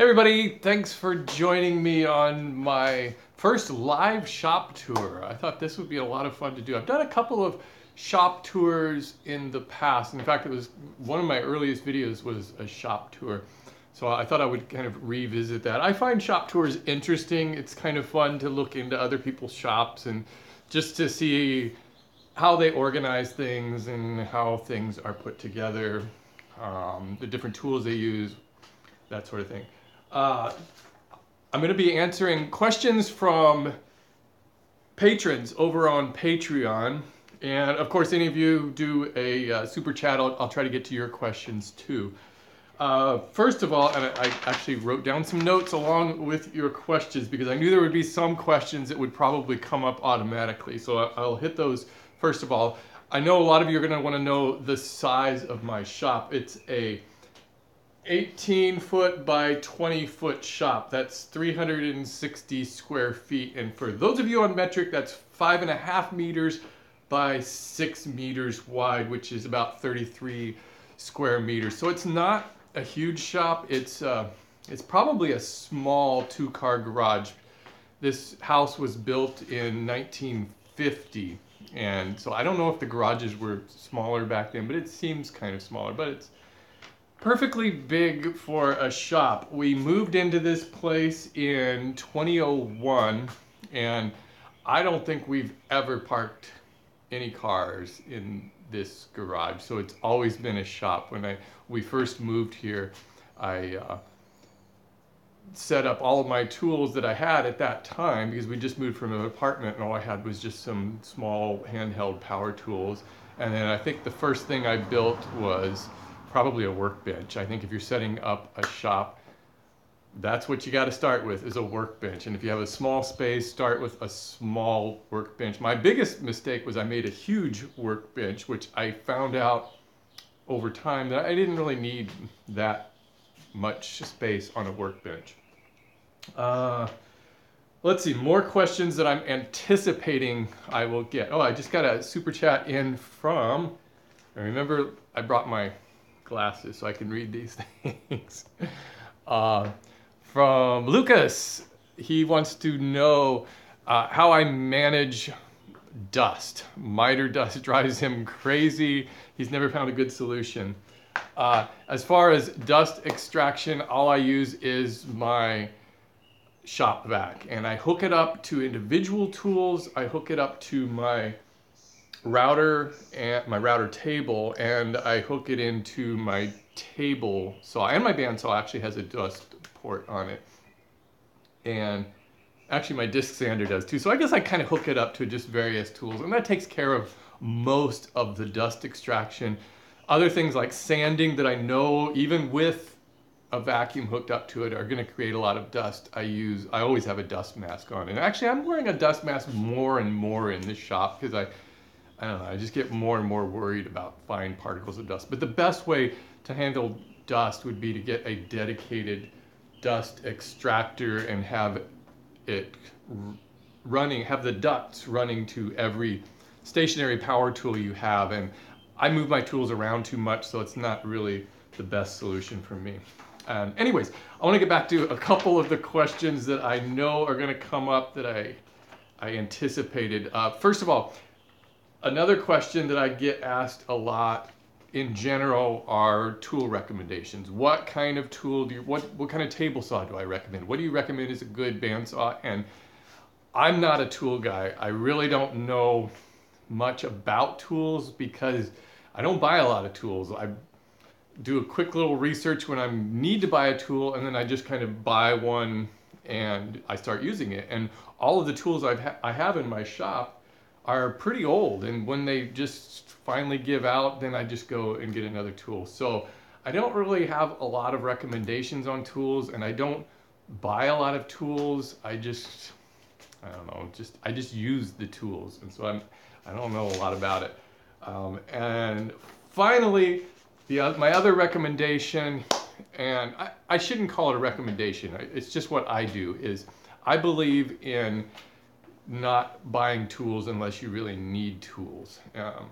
Everybody, thanks for joining me on my first live shop tour. I thought this would be a lot of fun to do. I've done a couple of shop tours in the past. In fact, it was one of my earliest videos was a shop tour. So I thought I would kind of revisit that. I find shop tours interesting. It's kind of fun to look into other people's shops and just to see how they organize things and how things are put together, um, the different tools they use, that sort of thing. Uh, I'm going to be answering questions from patrons over on Patreon. And of course, any of you do a uh, super chat, I'll, I'll, try to get to your questions too. Uh, first of all, and I, I, actually wrote down some notes along with your questions because I knew there would be some questions that would probably come up automatically. So I, will hit those first of all. I know a lot of you are going to want to know the size of my shop. It's a 18 foot by 20 foot shop. That's 360 square feet. And for those of you on metric, that's five and a half meters by six meters wide, which is about 33 square meters. So it's not a huge shop. It's, uh, it's probably a small two car garage. This house was built in 1950. And so I don't know if the garages were smaller back then, but it seems kind of smaller, but it's, perfectly big for a shop. We moved into this place in 2001 and I don't think we've ever parked any cars in this garage. So it's always been a shop. When I we first moved here, I uh, set up all of my tools that I had at that time because we just moved from an apartment and all I had was just some small handheld power tools. And then I think the first thing I built was probably a workbench. I think if you're setting up a shop, that's what you got to start with is a workbench. And if you have a small space, start with a small workbench. My biggest mistake was I made a huge workbench, which I found out over time that I didn't really need that much space on a workbench. Uh, let's see, more questions that I'm anticipating I will get. Oh, I just got a super chat in from, I remember I brought my glasses so I can read these things. Uh, from Lucas, he wants to know uh, how I manage dust. Miter dust drives him crazy. He's never found a good solution. Uh, as far as dust extraction, all I use is my shop vac and I hook it up to individual tools. I hook it up to my router and my router table and I hook it into my table saw and my bandsaw actually has a dust port on it. And actually my disc sander does too. So I guess I kind of hook it up to just various tools and that takes care of most of the dust extraction. Other things like sanding that I know even with a vacuum hooked up to it are going to create a lot of dust. I use I always have a dust mask on and actually I'm wearing a dust mask more and more in this shop because I I don't know, I just get more and more worried about fine particles of dust. But the best way to handle dust would be to get a dedicated dust extractor and have it running, have the ducts running to every stationary power tool you have. And I move my tools around too much, so it's not really the best solution for me. Um, anyways, I want to get back to a couple of the questions that I know are going to come up that I, I anticipated. Uh, first of all, Another question that I get asked a lot in general are tool recommendations. What kind of tool do you, what, what kind of table saw do I recommend? What do you recommend is a good bandsaw? And I'm not a tool guy. I really don't know much about tools because I don't buy a lot of tools. I do a quick little research when I need to buy a tool and then I just kind of buy one and I start using it. And all of the tools I've ha I have in my shop are pretty old and when they just finally give out then I just go and get another tool. So I don't really have a lot of recommendations on tools and I don't buy a lot of tools. I just I don't know just I just use the tools and so I'm I don't know a lot about it. Um, and finally the my other recommendation and I, I shouldn't call it a recommendation it's just what I do is I believe in not buying tools unless you really need tools. Um,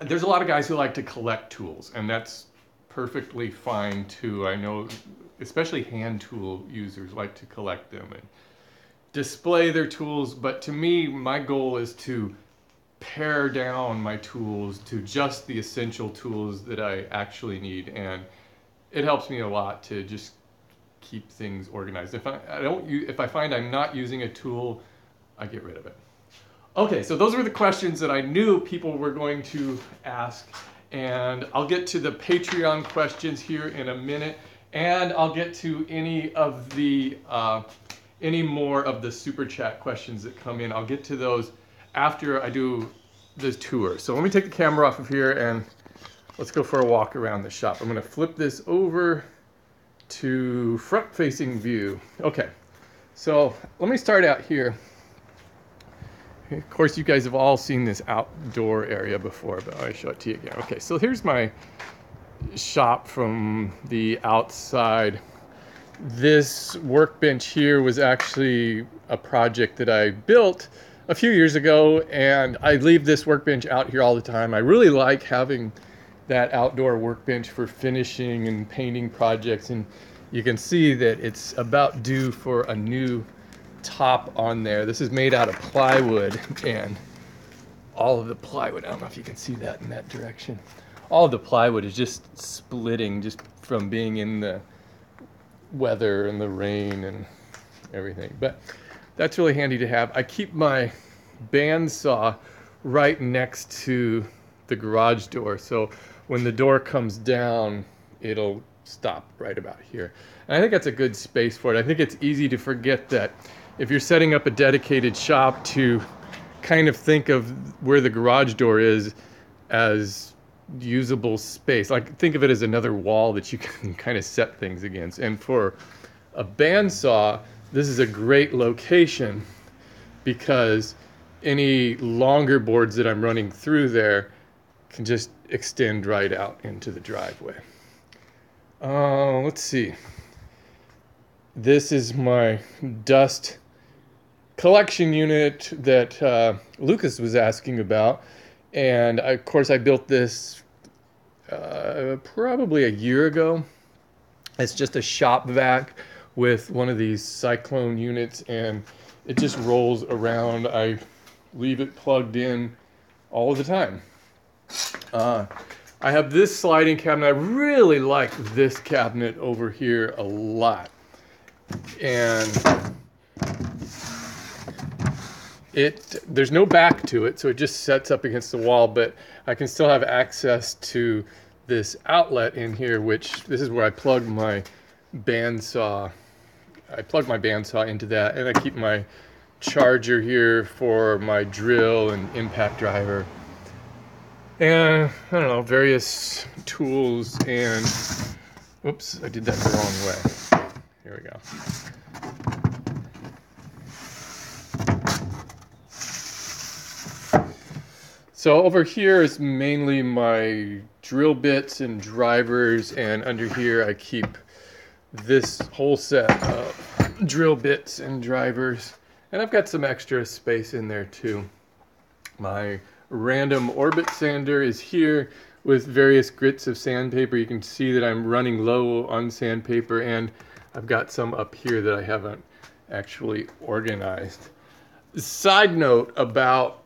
there's a lot of guys who like to collect tools, and that's perfectly fine too. I know, especially hand tool users like to collect them and display their tools. But to me, my goal is to pare down my tools to just the essential tools that I actually need. And it helps me a lot to just keep things organized. If I, I don't, if I find I'm not using a tool, I get rid of it. Okay, so those were the questions that I knew people were going to ask. And I'll get to the Patreon questions here in a minute. And I'll get to any of the, uh, any more of the super chat questions that come in. I'll get to those after I do this tour. So let me take the camera off of here and let's go for a walk around the shop. I'm gonna flip this over to front facing view. Okay, so let me start out here. Of course, you guys have all seen this outdoor area before, but I'll show it to you again. Okay, so here's my shop from the outside. This workbench here was actually a project that I built a few years ago, and I leave this workbench out here all the time. I really like having that outdoor workbench for finishing and painting projects, and you can see that it's about due for a new top on there. This is made out of plywood, and all of the plywood, I don't know if you can see that in that direction. All of the plywood is just splitting just from being in the weather and the rain and everything. But that's really handy to have. I keep my bandsaw right next to the garage door. So when the door comes down, it'll stop right about here. And I think that's a good space for it. I think it's easy to forget that if you're setting up a dedicated shop to kind of think of where the garage door is as usable space. Like think of it as another wall that you can kind of set things against. And for a bandsaw, this is a great location because any longer boards that I'm running through there can just extend right out into the driveway. Uh, let's see. This is my dust collection unit that uh, Lucas was asking about. And I, of course, I built this uh, probably a year ago. It's just a shop vac with one of these cyclone units and it just rolls around. I leave it plugged in all the time. Uh, I have this sliding cabinet. I really like this cabinet over here a lot. And it there's no back to it, so it just sets up against the wall, but I can still have access to this outlet in here, which this is where I plug my bandsaw I plug my bandsaw into that and I keep my charger here for my drill and impact driver. And I don't know, various tools and oops, I did that the wrong way. Here we go. So over here is mainly my drill bits and drivers and under here I keep this whole set of drill bits and drivers. And I've got some extra space in there too. My random orbit sander is here with various grits of sandpaper. You can see that I'm running low on sandpaper and I've got some up here that I haven't actually organized. Side note about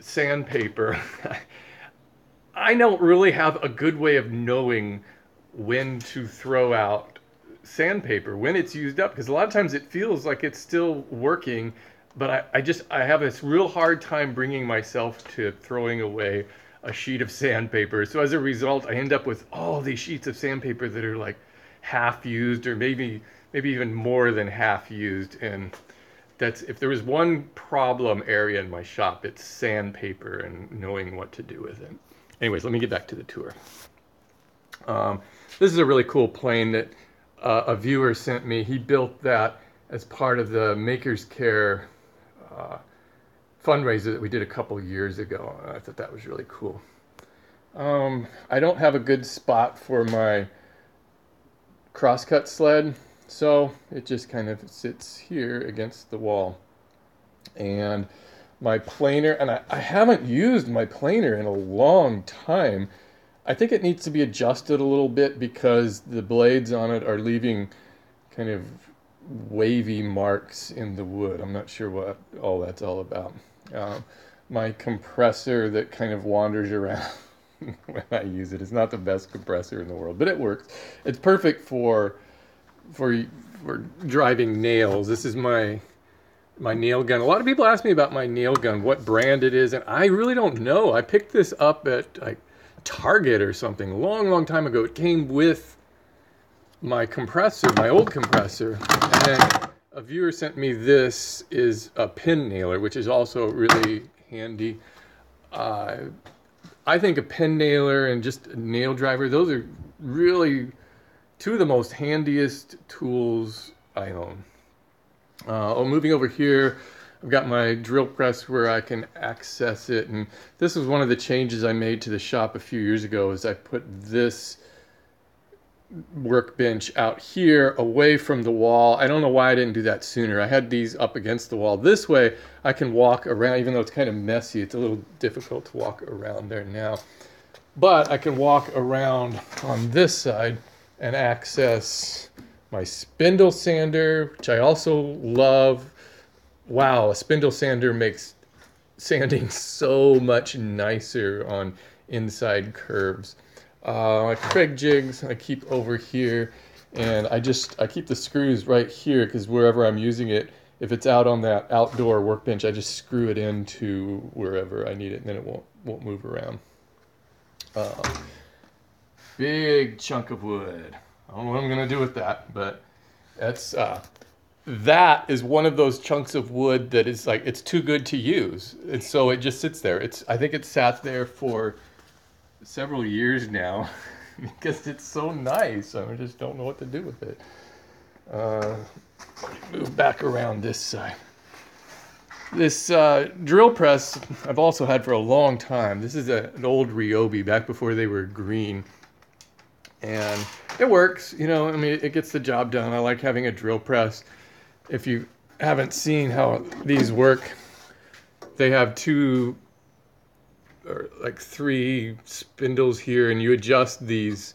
sandpaper. I don't really have a good way of knowing when to throw out sandpaper when it's used up because a lot of times it feels like it's still working but I, I just i have this real hard time bringing myself to throwing away a sheet of sandpaper. So as a result i end up with all these sheets of sandpaper that are like half used or maybe maybe even more than half used. And that's if there was one problem area in my shop it's sandpaper and knowing what to do with it. Anyways let me get back to the tour. Um, this is a really cool plane that uh, a viewer sent me. He built that as part of the Makers Care uh, fundraiser that we did a couple years ago. I thought that was really cool. Um, I don't have a good spot for my crosscut sled, so it just kind of sits here against the wall. And my planer, and I, I haven't used my planer in a long time. I think it needs to be adjusted a little bit because the blades on it are leaving kind of wavy marks in the wood. I'm not sure what all that's all about. Um, my compressor that kind of wanders around when I use it. it is not the best compressor in the world, but it works. It's perfect for for for driving nails. This is my my nail gun. A lot of people ask me about my nail gun, what brand it is, and I really don't know. I picked this up at like Target or something a long, long time ago. It came with my compressor, my old compressor, and then a viewer sent me this is a pin nailer, which is also really handy. Uh, I think a pin nailer and just a nail driver, those are really two of the most handiest tools I own. Uh, oh, moving over here, I've got my drill press where I can access it. And this was one of the changes I made to the shop a few years ago is I put this workbench out here away from the wall. I don't know why I didn't do that sooner. I had these up against the wall. This way I can walk around, even though it's kind of messy. It's a little difficult to walk around there now. But I can walk around on this side and access my spindle sander, which I also love. Wow, a spindle sander makes sanding so much nicer on inside curves. Uh, my Kreg jigs I keep over here, and I just I keep the screws right here because wherever I'm using it, if it's out on that outdoor workbench, I just screw it into wherever I need it, and then it won't won't move around. Uh, big chunk of wood. I don't know what I'm gonna do with that, but that's uh, that is one of those chunks of wood that is like it's too good to use, and so it just sits there. It's I think it sat there for several years now because it's so nice. I just don't know what to do with it. Uh, move back around this side. This uh, drill press I've also had for a long time. This is a, an old Ryobi back before they were green. And it works, you know, I mean, it gets the job done. I like having a drill press. If you haven't seen how these work, they have two or like three spindles here and you adjust these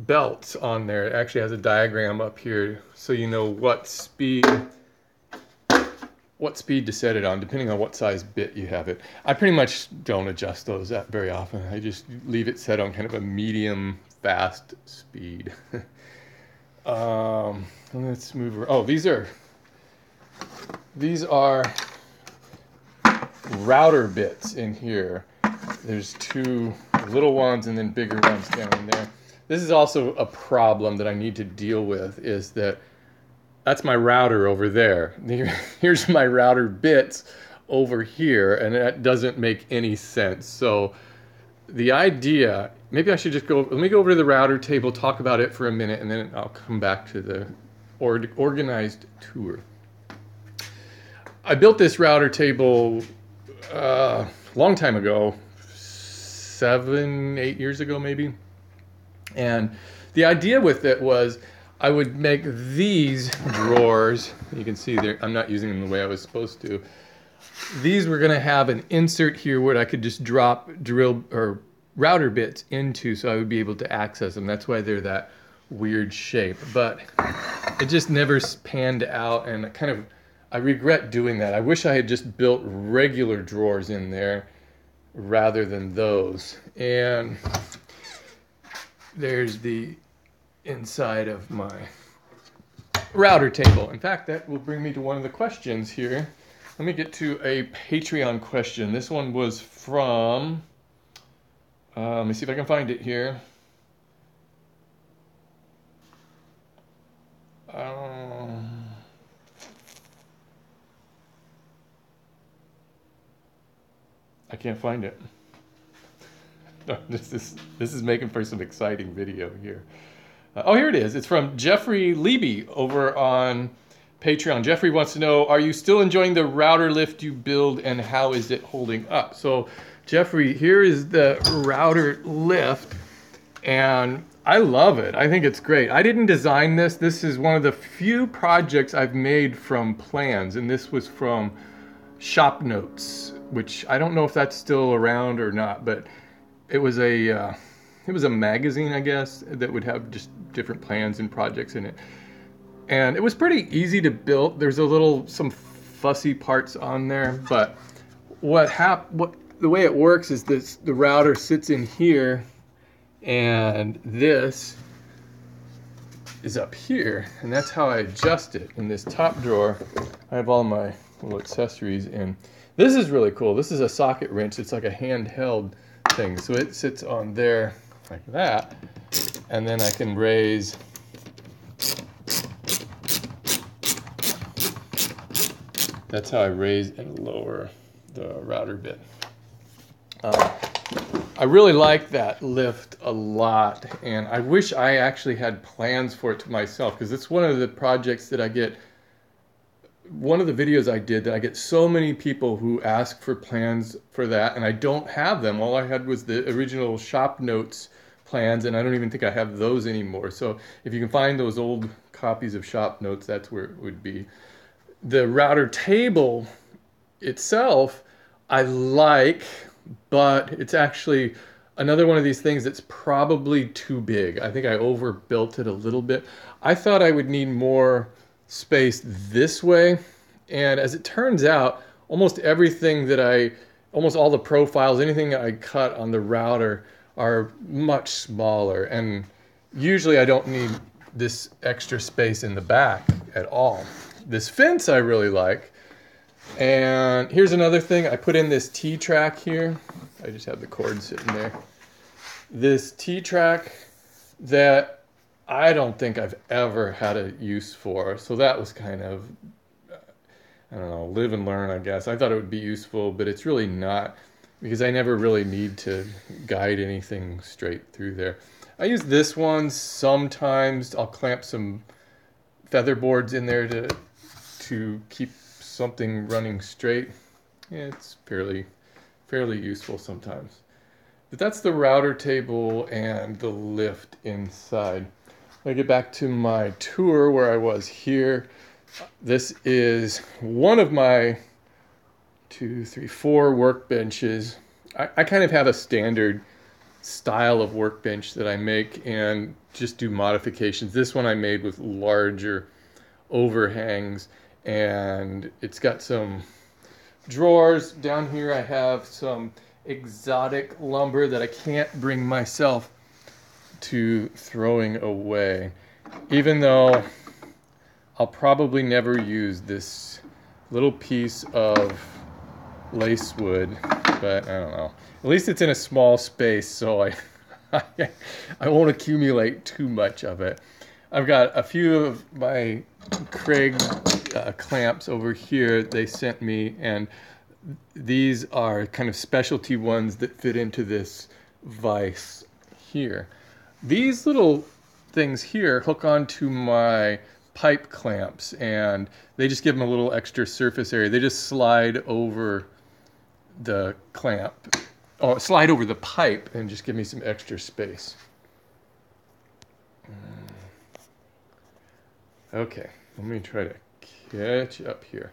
belts on there. It actually has a diagram up here so you know what speed what speed to set it on depending on what size bit you have it. I pretty much don't adjust those that very often. I just leave it set on kind of a medium fast speed. um, let's move. Oh, these are these are router bits in here. There's two little ones and then bigger ones down there. This is also a problem that I need to deal with is that that's my router over there. Here's my router bits over here and that doesn't make any sense. So the idea, maybe I should just go, let me go over to the router table, talk about it for a minute and then I'll come back to the organized tour. I built this router table uh, long time ago, seven, eight years ago, maybe. And the idea with it was I would make these drawers. You can see there, I'm not using them the way I was supposed to. These were going to have an insert here where I could just drop drill or router bits into so I would be able to access them. That's why they're that weird shape. But it just never panned out and kind of I regret doing that. I wish I had just built regular drawers in there rather than those. And there's the inside of my router table. In fact, that will bring me to one of the questions here. Let me get to a Patreon question. This one was from, uh, let me see if I can find it here. Um, I can't find it. this is this is making for some exciting video here. Uh, oh, here it is. It's from Jeffrey Leby over on Patreon. Jeffrey wants to know: Are you still enjoying the router lift you build, and how is it holding up? So, Jeffrey, here is the router lift, and I love it. I think it's great. I didn't design this. This is one of the few projects I've made from plans, and this was from ShopNotes which I don't know if that's still around or not, but it was a uh, it was a magazine, I guess, that would have just different plans and projects in it. And it was pretty easy to build. There's a little some fussy parts on there, but what hap what the way it works is this the router sits in here and this is up here and that's how I adjust it in this top drawer I have all my little accessories in this is really cool. This is a socket wrench. It's like a handheld thing. So it sits on there like that. And then I can raise that's how I raise and lower the router bit. Uh, I really like that lift a lot, and I wish I actually had plans for it to myself because it's one of the projects that I get. One of the videos I did that I get so many people who ask for plans for that, and I don't have them. All I had was the original ShopNotes plans, and I don't even think I have those anymore. So if you can find those old copies of ShopNotes, that's where it would be. The router table itself, I like but it's actually another one of these things that's probably too big. I think I overbuilt it a little bit. I thought I would need more space this way, and as it turns out, almost everything that I, almost all the profiles, anything I cut on the router are much smaller, and usually I don't need this extra space in the back at all. This fence I really like, and here's another thing. I put in this T-track here. I just have the cord sitting there. This T-track that I don't think I've ever had a use for. So that was kind of, I don't know, live and learn, I guess. I thought it would be useful, but it's really not because I never really need to guide anything straight through there. I use this one sometimes. I'll clamp some feather boards in there to to keep something running straight, it's fairly, fairly useful sometimes. But that's the router table and the lift inside. I get back to my tour where I was here. This is one of my two, three, four workbenches. I, I kind of have a standard style of workbench that I make and just do modifications. This one I made with larger overhangs and it's got some drawers down here I have some exotic lumber that I can't bring myself to throwing away even though I'll probably never use this little piece of lace wood but I don't know at least it's in a small space so I I won't accumulate too much of it I've got a few of my Kreg uh, clamps over here they sent me and these are kind of specialty ones that fit into this vise here. These little things here hook onto my pipe clamps and they just give them a little extra surface area. They just slide over the clamp or slide over the pipe and just give me some extra space. Okay, let me try to catch up here.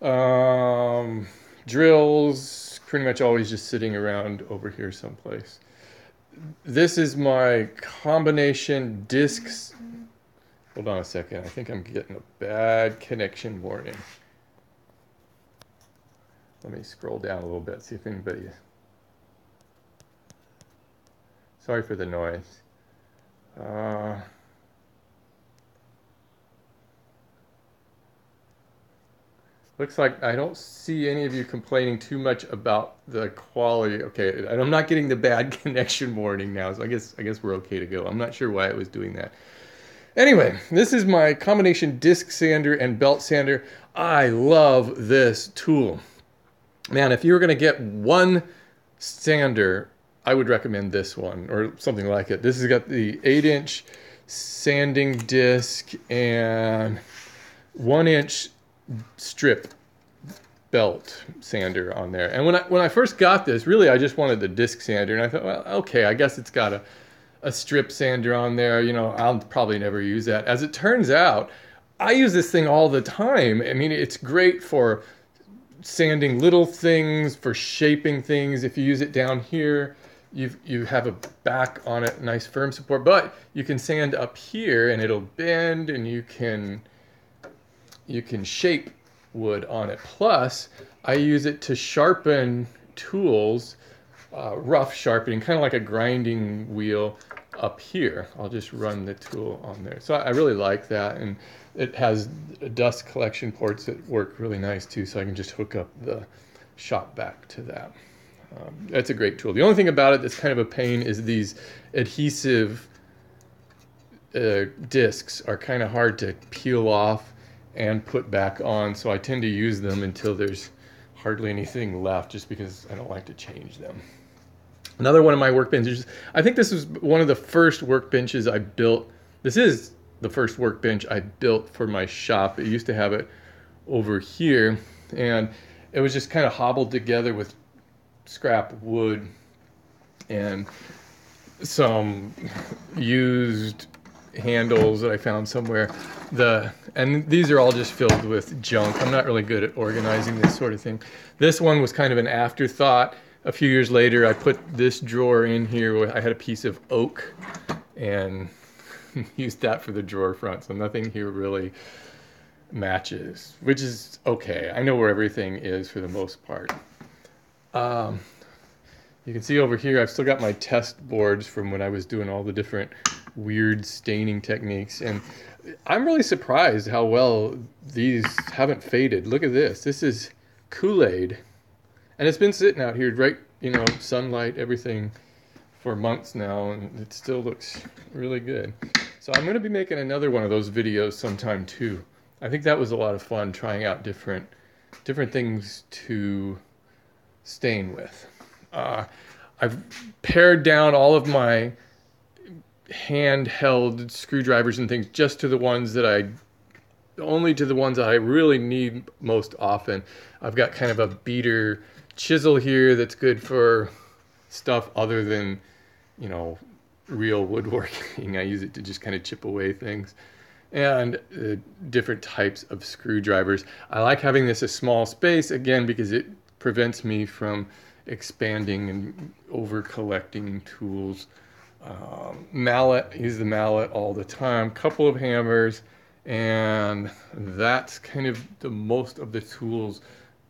Um, drills, pretty much always just sitting around over here someplace. This is my combination discs. Hold on a second. I think I'm getting a bad connection warning. Let me scroll down a little bit, see if anybody. Sorry for the noise. Uh, Looks like I don't see any of you complaining too much about the quality. Okay, and I'm not getting the bad connection warning now, so I guess I guess we're okay to go. I'm not sure why it was doing that. Anyway, this is my combination disc sander and belt sander. I love this tool. Man, if you were going to get one sander, I would recommend this one or something like it. This has got the 8 inch sanding disc and 1 inch strip belt sander on there. And when I when I first got this, really I just wanted the disc sander, and I thought, well, okay, I guess it's got a a strip sander on there. You know, I'll probably never use that. As it turns out, I use this thing all the time. I mean, it's great for sanding little things, for shaping things. If you use it down here, you you have a back on it, nice firm support. But you can sand up here, and it'll bend, and you can you can shape wood on it. Plus, I use it to sharpen tools, uh, rough sharpening, kind of like a grinding wheel up here. I'll just run the tool on there. So I really like that. And it has dust collection ports that work really nice too. So I can just hook up the shop vac to that. Um, that's a great tool. The only thing about it that's kind of a pain is these adhesive uh, discs are kind of hard to peel off and put back on. So I tend to use them until there's hardly anything left just because I don't like to change them. Another one of my workbenches, I think this is one of the first workbenches I built. This is the first workbench I built for my shop. It used to have it over here and it was just kind of hobbled together with scrap wood and some used handles that I found somewhere. The and these are all just filled with junk. I'm not really good at organizing this sort of thing. This one was kind of an afterthought. A few years later, I put this drawer in here. I had a piece of oak and used that for the drawer front. So nothing here really matches, which is okay. I know where everything is for the most part. Um, you can see over here, I've still got my test boards from when I was doing all the different weird staining techniques. And I'm really surprised how well these haven't faded. Look at this. This is Kool-Aid. And it's been sitting out here, right, you know, sunlight, everything for months now, and it still looks really good. So I'm going to be making another one of those videos sometime too. I think that was a lot of fun trying out different different things to stain with. Uh, I've pared down all of my handheld screwdrivers and things just to the ones that I only to the ones that I really need most often. I've got kind of a beater chisel here that's good for stuff other than, you know, real woodworking. I use it to just kind of chip away things. And uh, different types of screwdrivers. I like having this a small space again because it prevents me from expanding and over collecting tools. Um, mallet, use the mallet all the time. Couple of hammers, and that's kind of the most of the tools.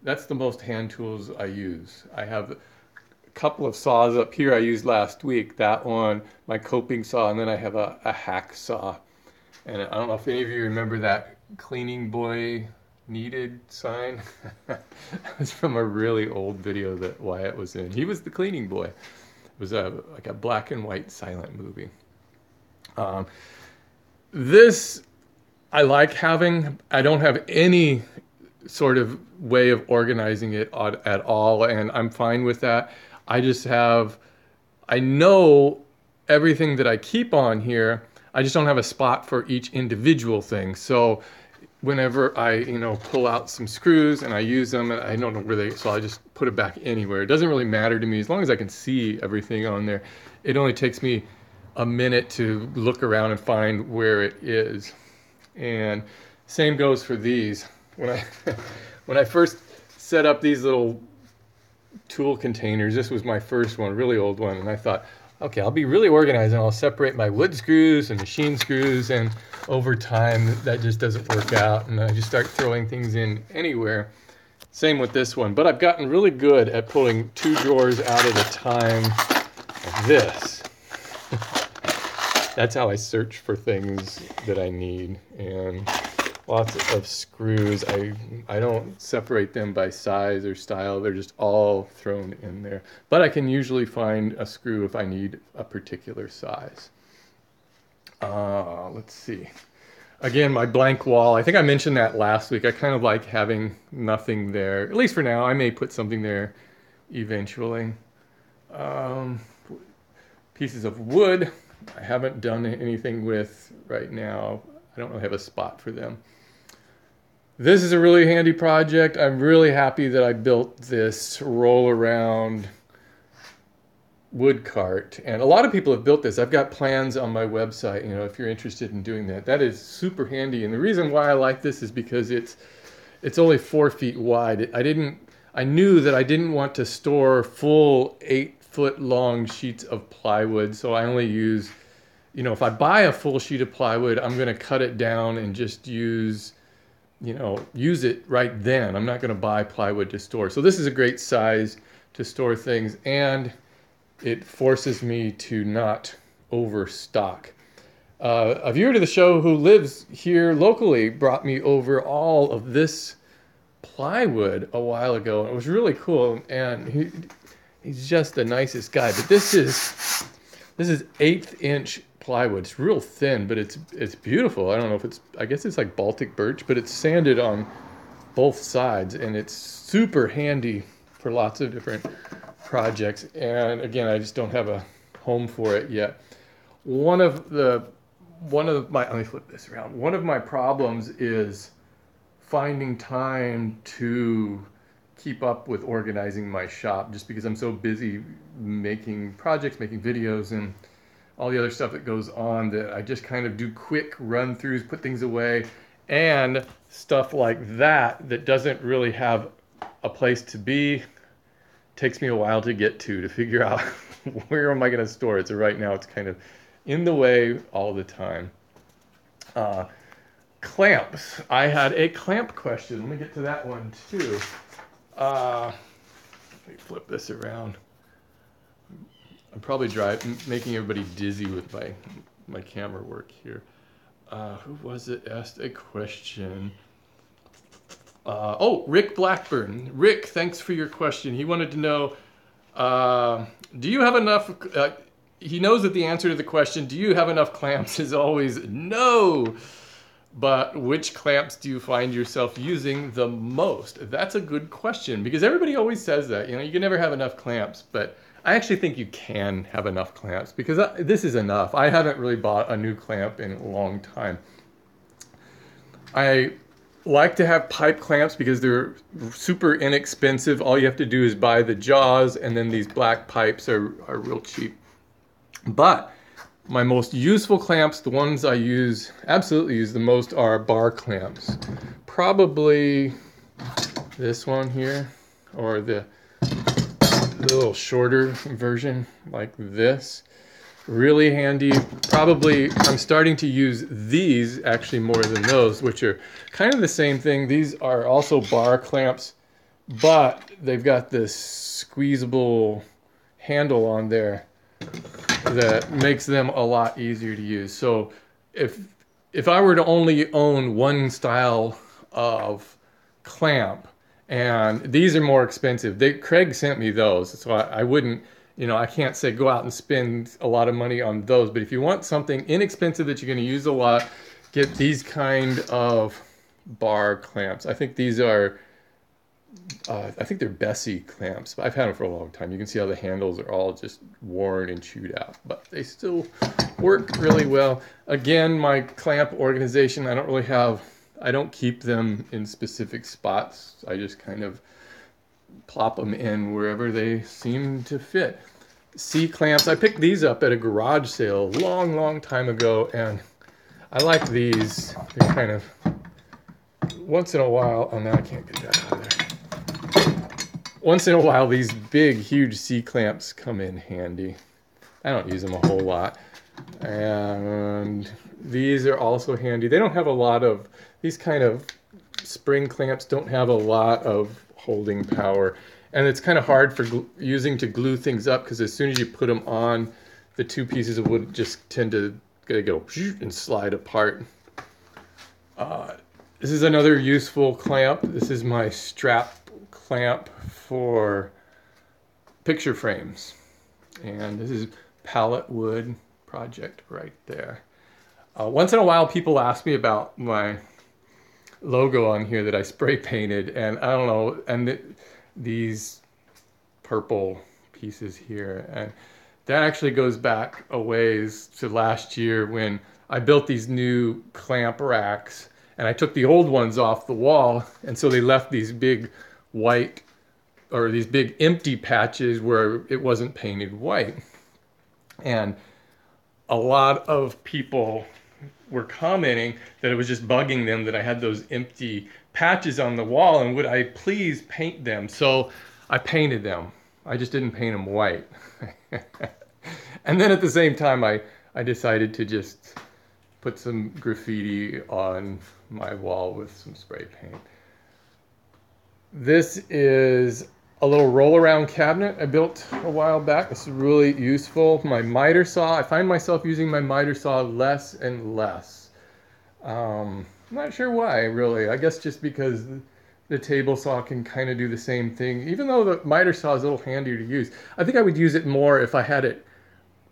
That's the most hand tools I use. I have a couple of saws up here I used last week. That one, my coping saw, and then I have a, a hack saw. And I don't know if any of you remember that cleaning boy needed sign. it's from a really old video that Wyatt was in. He was the cleaning boy. Was a like a black and white silent movie. Um, this I like having. I don't have any sort of way of organizing it at all, and I'm fine with that. I just have. I know everything that I keep on here. I just don't have a spot for each individual thing. So whenever I, you know, pull out some screws and I use them, and I don't know where they, so I just put it back anywhere. It doesn't really matter to me as long as I can see everything on there. It only takes me a minute to look around and find where it is. And same goes for these. When I, when I first set up these little tool containers, this was my first one, really old one, and I thought, okay, I'll be really organized and I'll separate my wood screws and machine screws and over time that just doesn't work out and I just start throwing things in anywhere. Same with this one, but I've gotten really good at pulling two drawers out at a time like this. That's how I search for things that I need and lots of screws. I, I don't separate them by size or style. They're just all thrown in there. But I can usually find a screw if I need a particular size. Uh, let's see. Again, my blank wall. I think I mentioned that last week. I kind of like having nothing there, at least for now. I may put something there eventually. Um, pieces of wood. I haven't done anything with right now. I don't really have a spot for them. This is a really handy project. I'm really happy that I built this roll around wood cart. And a lot of people have built this. I've got plans on my website, you know, if you're interested in doing that. That is super handy. And the reason why I like this is because it's it's only four feet wide. I didn't. I knew that I didn't want to store full eight foot long sheets of plywood, so I only use. You know, if I buy a full sheet of plywood, I'm going to cut it down and just use, you know, use it right then. I'm not going to buy plywood to store. So this is a great size to store things, and it forces me to not overstock. Uh, a viewer to the show who lives here locally brought me over all of this plywood a while ago. It was really cool, and he, he's just the nicest guy. But this is this is eighth inch plywood. It's real thin, but it's it's beautiful. I don't know if it's I guess it's like Baltic birch, but it's sanded on both sides, and it's super handy for lots of different projects. And again, I just don't have a home for it yet. One of the one of my let me flip this around. One of my problems is finding time to keep up with organizing my shop just because I'm so busy making projects, making videos and all the other stuff that goes on that I just kind of do quick run throughs, put things away and stuff like that that doesn't really have a place to be takes me a while to get to to figure out where am I going to store it. So right now it's kind of in the way all the time. Uh, clamps. I had a clamp question. Let me get to that one too. Uh, let me flip this around. I'm probably driving, making everybody dizzy with my my camera work here. Uh, who was it asked a question? Uh, oh, Rick Blackburn. Rick, thanks for your question. He wanted to know, uh, do you have enough? Uh, he knows that the answer to the question, do you have enough clamps, is always no. But which clamps do you find yourself using the most? That's a good question because everybody always says that. You know, you can never have enough clamps, but I actually think you can have enough clamps because I, this is enough. I haven't really bought a new clamp in a long time. I like to have pipe clamps because they're super inexpensive. All you have to do is buy the jaws, and then these black pipes are, are real cheap. But my most useful clamps, the ones I use, absolutely use the most, are bar clamps. Probably this one here, or the, the little shorter version like this. Really handy. Probably, I'm starting to use these actually more than those, which are kind of the same thing. These are also bar clamps, but they've got this squeezable handle on there that makes them a lot easier to use. So if if I were to only own one style of clamp, and these are more expensive, they, Kreg sent me those, so I, I wouldn't, you know, I can't say go out and spend a lot of money on those. But if you want something inexpensive that you're going to use a lot, get these kind of bar clamps. I think these are uh, I think they're Bessey clamps, but I've had them for a long time. You can see how the handles are all just worn and chewed out, but they still work really well. Again, my clamp organization, I don't really have, I don't keep them in specific spots. I just kind of plop them in wherever they seem to fit. C clamps, I picked these up at a garage sale long, long time ago, and I like these. They're kind of, once in a while, oh, now I can't get that out of there once in a while, these big, huge C clamps come in handy. I don't use them a whole lot. And these are also handy. They don't have a lot of, these kind of spring clamps don't have a lot of holding power. And it's kind of hard for using to glue things up because as soon as you put them on, the two pieces of wood just tend to go and slide apart. Uh, this is another useful clamp. This is my strap clamp for picture frames. And this is pallet wood project right there. Uh, once in a while, people ask me about my logo on here that I spray painted, and I don't know, and th these purple pieces here, and that actually goes back a ways to last year when I built these new clamp racks, and I took the old ones off the wall, and so they left these big white or these big empty patches where it wasn't painted white. And a lot of people were commenting that it was just bugging them that I had those empty patches on the wall and would I please paint them? So I painted them. I just didn't paint them white. and then at the same time, I, I decided to just put some graffiti on my wall with some spray paint. This is a little roll around cabinet I built a while back. This is really useful. My miter saw, I find myself using my miter saw less and less. Um, I'm not sure why, really. I guess just because the table saw can kind of do the same thing, even though the miter saw is a little handier to use. I think I would use it more if I had it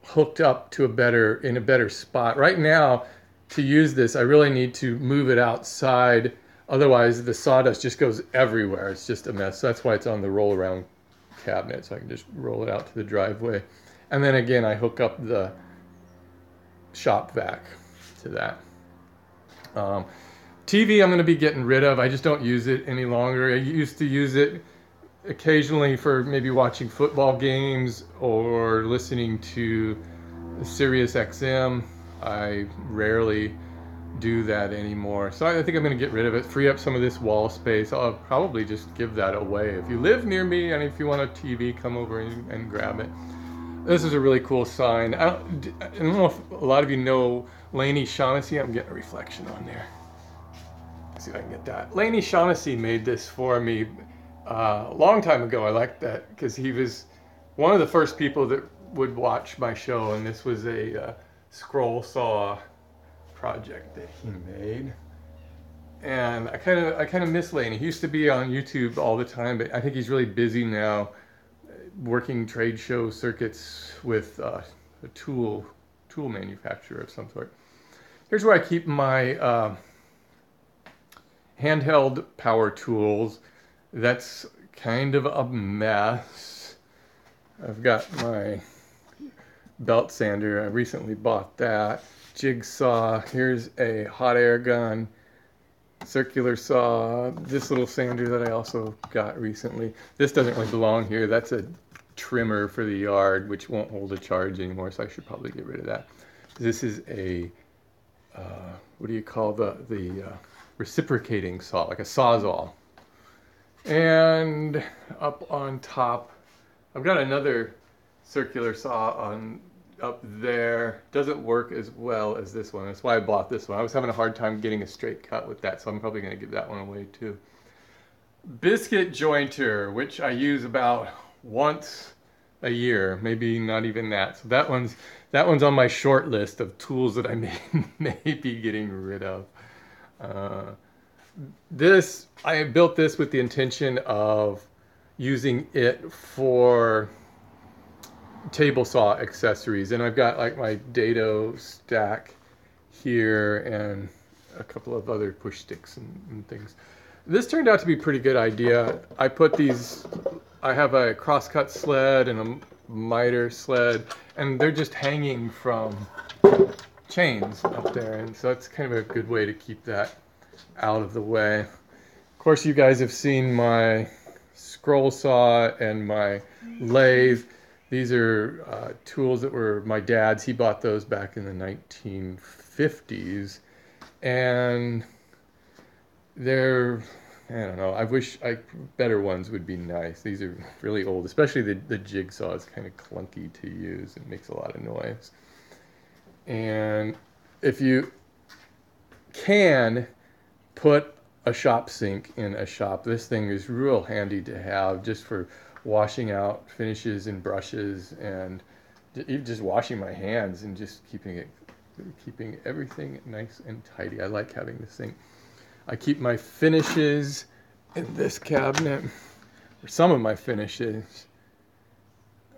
hooked up to a better, in a better spot. Right now, to use this, I really need to move it outside Otherwise, the sawdust just goes everywhere. It's just a mess. So that's why it's on the roll around cabinet. So I can just roll it out to the driveway. And then again, I hook up the shop vac to that. Um, TV I'm going to be getting rid of. I just don't use it any longer. I used to use it occasionally for maybe watching football games or listening to Sirius XM. I rarely do that anymore. So I think I'm going to get rid of it, free up some of this wall space. I'll probably just give that away. If you live near me and if you want a TV, come over and, and grab it. This is a really cool sign. I don't, I don't, know if a lot of you know Laney Shaughnessy. I'm getting a reflection on there. Let's see if I can get that. Laney Shaughnessy made this for me uh, a long time ago. I liked that because he was one of the first people that would watch my show, and this was a uh, scroll saw project that he made. And I kind of I kind of miss Laney. He used to be on YouTube all the time, but I think he's really busy now, working trade show circuits with uh, a tool tool manufacturer of some sort. Here's where I keep my uh, handheld power tools. That's kind of a mess. I've got my belt sander. I recently bought that jigsaw. Here's a hot air gun, circular saw, this little sander that I also got recently. This doesn't really belong here. That's a trimmer for the yard, which won't hold a charge anymore, so I should probably get rid of that. This is a, uh, what do you call the, the uh, reciprocating saw, like a sawzall. And up on top, I've got another circular saw on up there doesn't work as well as this one. That's why I bought this one. I was having a hard time getting a straight cut with that, so I'm probably going to give that one away too. Biscuit jointer, which I use about once a year, maybe not even that. So that one's that one's on my short list of tools that I may, may be getting rid of. Uh, this I built this with the intention of using it for table saw accessories and I've got like my dado stack here and a couple of other push sticks and, and, things. This turned out to be a pretty good idea. I put these, I have a crosscut sled and a miter sled and they're just hanging from chains up there and so that's kind of a good way to keep that out of the way. Of course you guys have seen my scroll saw and my lathe. These are uh, tools that were my dad's. He bought those back in the 1950s. And they're, I don't know, I wish I, better ones would be nice. These are really old, especially the, the jigsaw is kind of clunky to use. It makes a lot of noise. And if you can put a shop sink in a shop, this thing is real handy to have just for washing out finishes and brushes and even just washing my hands and just keeping it keeping everything nice and tidy. I like having this thing. I keep my finishes in this cabinet, or some of my finishes.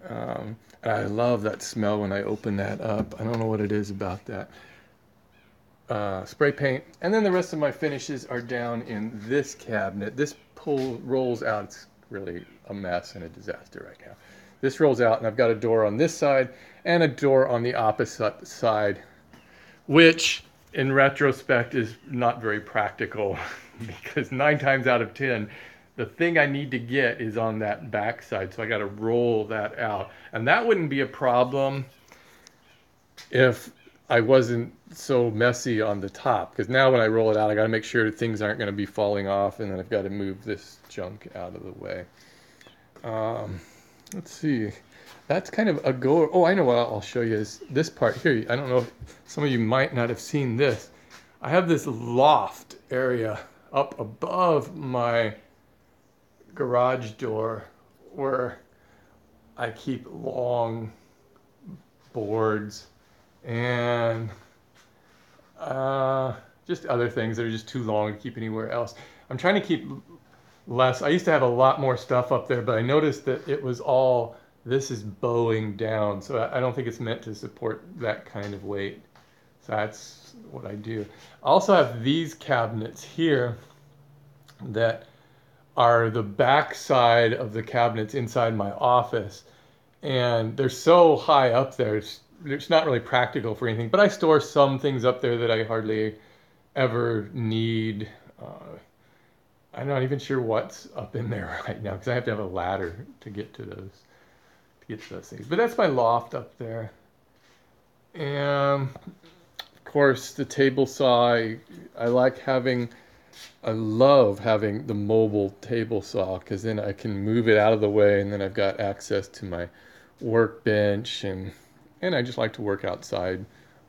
Um, and I love that smell when I open that up. I don't know what it is about that. Uh, spray paint. And then the rest of my finishes are down in this cabinet. This pull rolls out. It's really a mess and a disaster right now. This rolls out and I've got a door on this side and a door on the opposite side, which in retrospect is not very practical because nine times out of 10, the thing I need to get is on that back side. So I got to roll that out. And that wouldn't be a problem if I wasn't so messy on the top because now when I roll it out, I got to make sure things aren't going to be falling off, and then I've got to move this junk out of the way. Um, let's see. That's kind of a go. Oh, I know what I'll show you is this part here. I don't know if some of you might not have seen this. I have this loft area up above my garage door where I keep long boards and uh, just other things that are just too long to keep anywhere else. I'm trying to keep less. I used to have a lot more stuff up there, but I noticed that it was all, this is bowing down. So I don't think it's meant to support that kind of weight. So that's what I do. I also have these cabinets here that are the back side of the cabinets inside my office. And they're so high up there, it's, it's not really practical for anything. But I store some things up there that I hardly ever need. Uh, I'm not even sure what's up in there right now because I have to have a ladder to get to those to get to those things. But that's my loft up there. And of course the table saw I, I like having I love having the mobile table saw because then I can move it out of the way and then I've got access to my workbench and and I just like to work outside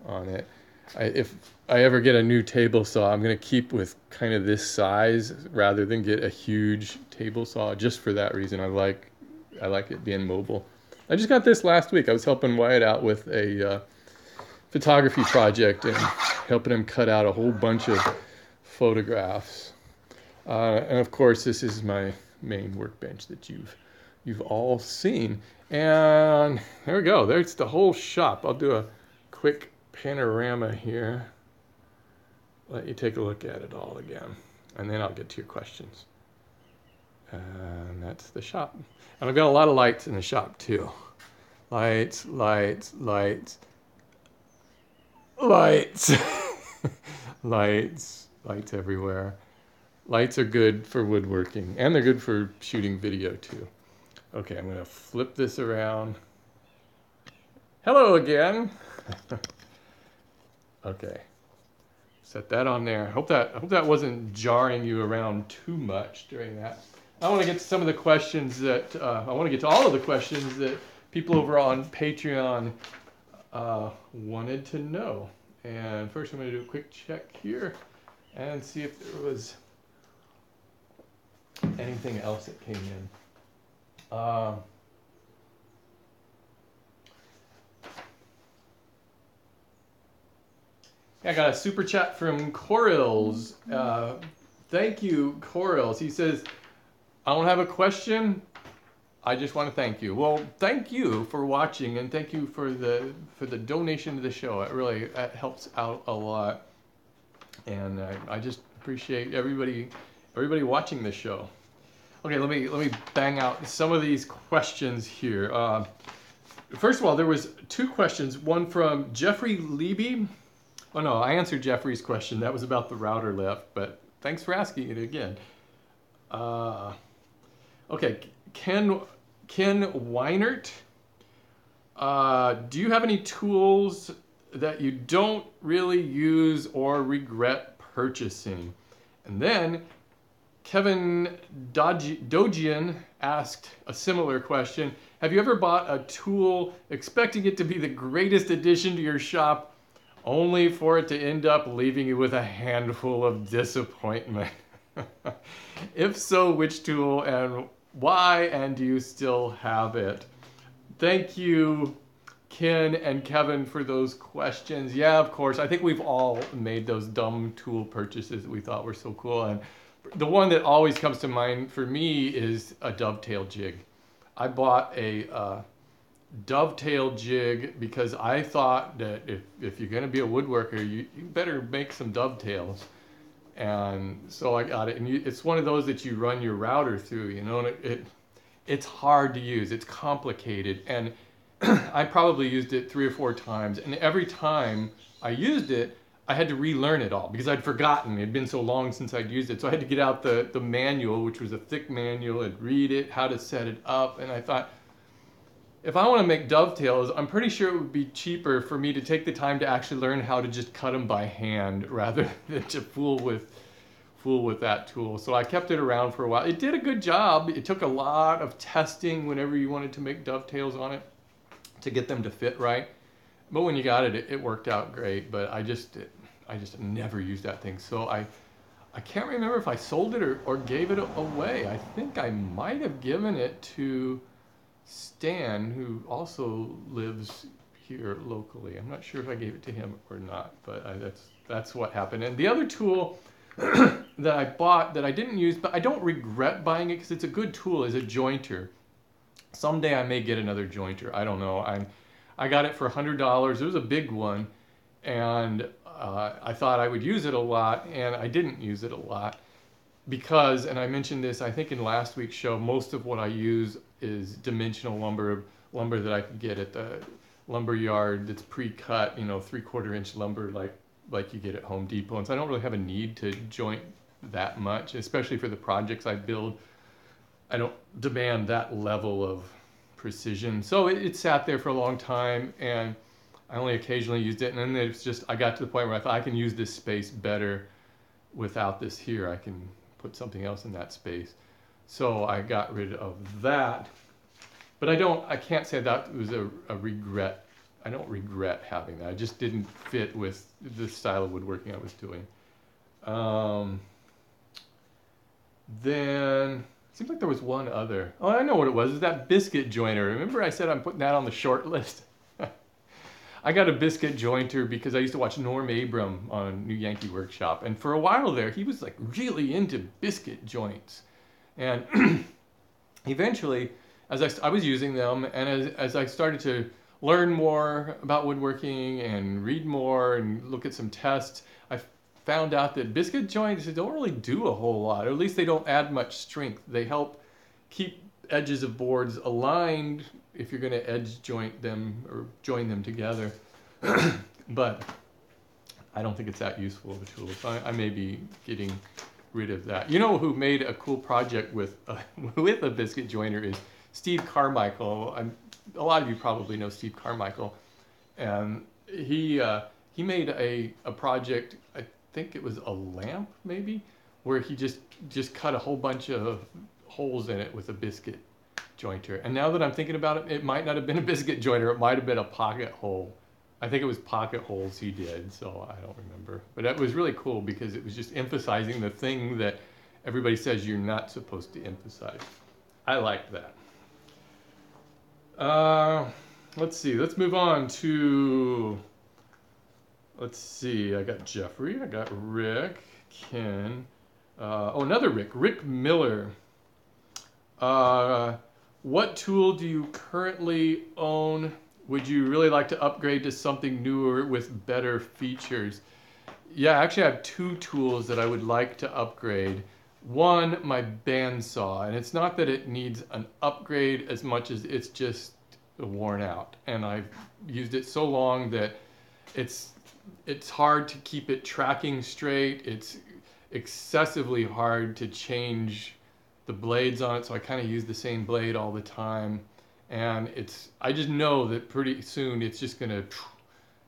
on it. I, if I ever get a new table saw, I'm going to keep with kind of this size rather than get a huge table saw just for that reason. I like I like it being mobile. I just got this last week. I was helping Wyatt out with a uh, photography project and helping him cut out a whole bunch of photographs. Uh, and of course, this is my main workbench that you've you've all seen. And there we go. There's the whole shop. I'll do a quick panorama here. Let you take a look at it all again. And then I'll get to your questions. And that's the shop. And I've got a lot of lights in the shop too. Lights, lights, lights, lights, lights, lights everywhere. Lights are good for woodworking and they're good for shooting video too. Okay, I'm gonna flip this around. Hello again. okay, set that on there. I Hope that I hope that wasn't jarring you around too much during that. I want to get to some of the questions that uh, I want to get to all of the questions that people over on Patreon uh, wanted to know. And first, I'm going to do a quick check here and see if there was anything else that came in. Uh, I got a super chat from Corils. Uh, thank you, Corils. He says, I don't have a question. I just want to thank you. Well, thank you for watching and thank you for the for the donation to the show. It really it helps out a lot. And I, I just appreciate everybody everybody watching this show. Okay, let me let me bang out some of these questions here. Uh, first of all, there was two questions. One from Jeffrey Leby. Oh no, I answered Jeffrey's question. That was about the router lift, but thanks for asking it again. Uh, okay, Ken Ken Weinert. Uh, do you have any tools that you don't really use or regret purchasing? And then Kevin Dojian asked a similar question. Have you ever bought a tool expecting it to be the greatest addition to your shop, only for it to end up leaving you with a handful of disappointment? if so, which tool and why, and do you still have it? Thank you, Ken and Kevin, for those questions. Yeah, of course. I think we've all made those dumb tool purchases that we thought were so cool. And the one that always comes to mind for me is a dovetail jig. I bought a uh, dovetail jig because I thought that if, if you're going to be a woodworker, you, you better make some dovetails. And so I got it. And you, it's one of those that you run your router through, you know, and it, it it's hard to use. It's complicated. And I probably used it three or four times. And every time I used it, I had to relearn it all because I'd forgotten. It had been so long since I'd used it. So I had to get out the, the manual, which was a thick manual, and read it, how to set it up. And I thought, if I want to make dovetails, I'm pretty sure it would be cheaper for me to take the time to actually learn how to just cut them by hand rather than to fool with fool with that tool. So I kept it around for a while. It did a good job. It took a lot of testing whenever you wanted to make dovetails on it to get them to fit right. But when you got it, it, it worked out great. But I just it, I just never used that thing. So I I can't remember if I sold it or, or gave it away. I think I might have given it to Stan, who also lives here locally. I'm not sure if I gave it to him or not, but I, that's that's what happened. And the other tool that I bought that I didn't use, but I don't regret buying it because it's a good tool, is a jointer. Someday I may get another jointer. I don't know. I I got it for hundred dollars. It was a big one, and uh, I thought I would use it a lot, and I didn't use it a lot because, and I mentioned this, I think in last week's show, most of what I use is dimensional lumber, lumber that I can get at the lumber yard that's pre-cut, you know, three-quarter inch lumber like like you get at Home Depot. And so I don't really have a need to joint that much, especially for the projects I build. I don't demand that level of precision. So it, it sat there for a long time and I only occasionally used it. And then it's just, I got to the point where I thought I can use this space better without this here. I can put something else in that space. So I got rid of that. But I don't, I can't say that was a, a regret. I don't regret having that. I just didn't fit with the style of woodworking I was doing. Um, then, seems like there was one other. Oh, I know what it was. Is that biscuit joiner. Remember I said I'm putting that on the short list? I got a biscuit jointer because I used to watch Norm Abram on New Yankee Workshop. And for a while there, he was like really into biscuit joints. And eventually, as I, I was using them, and as, as I started to learn more about woodworking and read more and look at some tests, I found out that biscuit joints don't really do a whole lot, or at least they don't add much strength. They help keep edges of boards aligned if you're going to edge joint them or join them together. but I don't think it's that useful of a tool. So I, I, may be getting rid of that. You know who made a cool project with uh, with a biscuit joiner is Steve Carmichael. I'm, a lot of you probably know Steve Carmichael, and he uh, he made a a project. I think it was a lamp maybe, where he just just cut a whole bunch of holes in it with a biscuit jointer. And now that I'm thinking about it, it might not have been a biscuit jointer. It might have been a pocket hole. I think it was pocket holes he did, so I don't remember. But it was really cool because it was just emphasizing the thing that everybody says you're not supposed to emphasize. I liked that. Uh, let's see. Let's move on to. Let's see. I got Jeffrey. I got Rick. Ken. Uh, oh, another Rick. Rick Miller. Uh, what tool do you currently own? Would you really like to upgrade to something newer with better features? Yeah, actually, I have two tools that I would like to upgrade. One, my bandsaw, and it's not that it needs an upgrade as much as it's just worn out. And I've used it so long that it's it's hard to keep it tracking straight. It's excessively hard to change the blades on it, so I kind of use the same blade all the time. And it's, I just know that pretty soon it's just gonna,